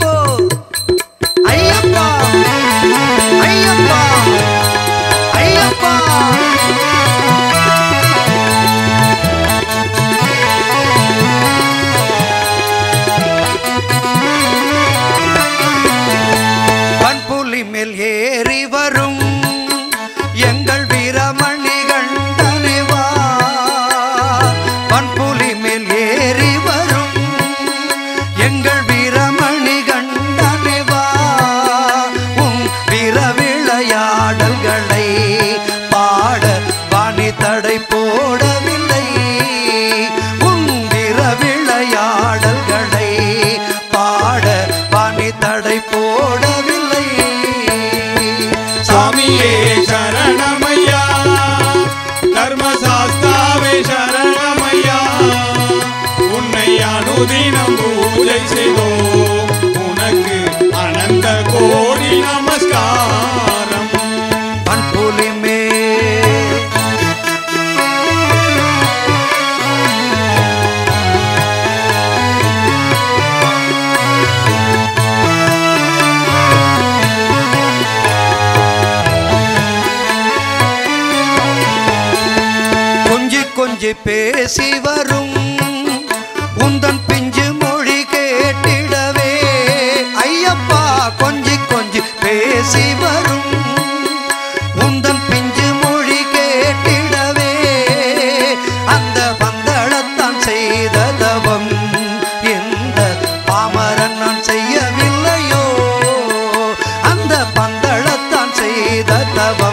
tengo. பேசி வரும். உந்தன் பிஞ்சு மொழி கேட்டிடவே. ஐயப்பா கொஞ்சி கொஞ்சி பேசி வரும். உந்தன் பிஞ்சு மொழி கேட்டிடவே. அந்த பந்தளத்தான் செய்த தவம். எந்த பாமரன் நான் செய்யவில்லையோ. அந்த பந்தளத்தான் செய்த தவம்.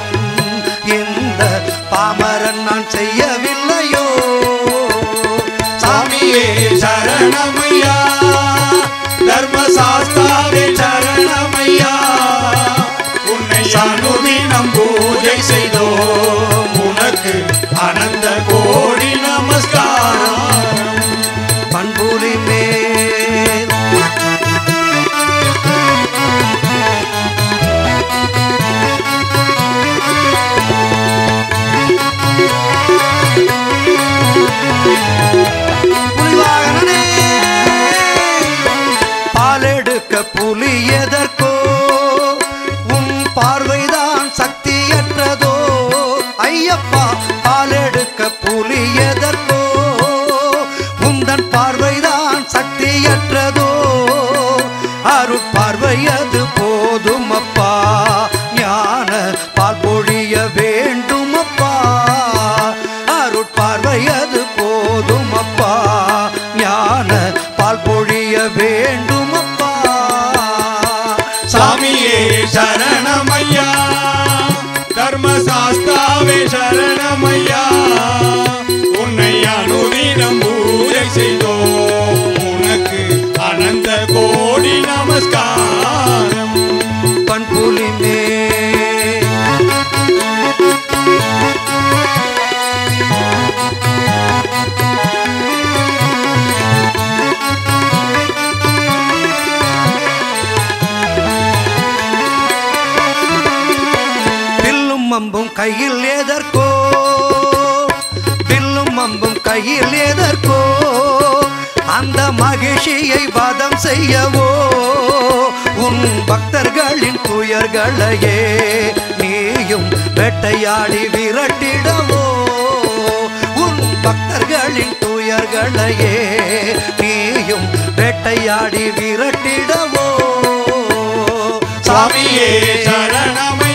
அருட்பார்வை போதும் அப்பா ஞான பால் பொழிய வேண்டும் அப்பா சாமியே சரணமையா தர்மசாஸ்தாவே சரணமையா உன்னை அனுதினம் கையில் எதற்கோ? வில்லும் அம்பும் கையில் எதற்கோ? அந்த மகிழ்ச்சியை வாதம் செய்யவோ? உன் பக்தர்களின் துயர்களையே நீயும் வேட்டையாடி விரட்டிடவோ? உன் பக்தர்களின் துயர்களையே நீயும் வேட்டையாடி விரட்டிடவோ? சாமியே சரணமே.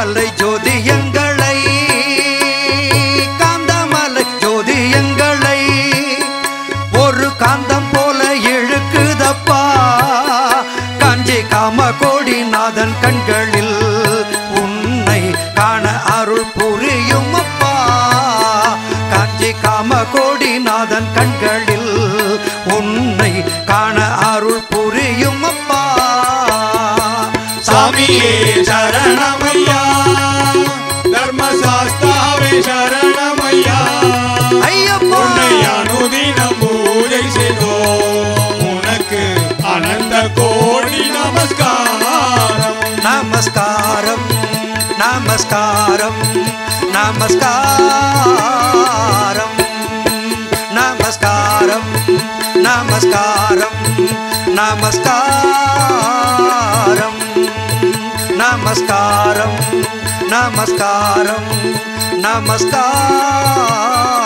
காந்தமலை ஜோதியங்களை காந்தமலை ஜோதியங்களை ஒரு காந்தம் போல இழுக்குதப்பா. காஞ்சி காம கோடி நாதன் கண்களில் உன்னை காண அருள் புரியும் அப்பா காஞ்சி காம கோடி நாதன் கண்களில் உன்னை காண அருள் புரியும் namaskaram namaskaram namaskaram namaskaram namaskaram namaskaram Namaskar. namaskaram